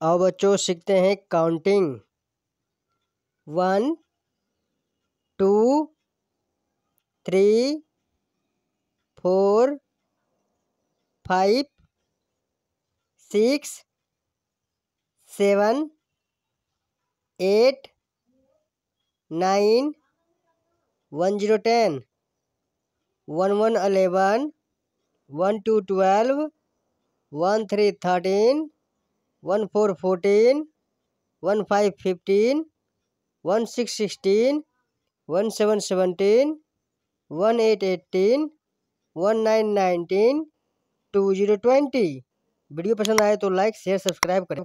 और बच्चों सीखते हैं counting one two three four five six seven eight nine one zero ten one one eleven one two twelve one three thirteen one four fourteen one five fifteen one six sixteen one seven seventeen one eight eighteen one nine nineteen two zero twenty video पसंद आए तो like share subscribe करें।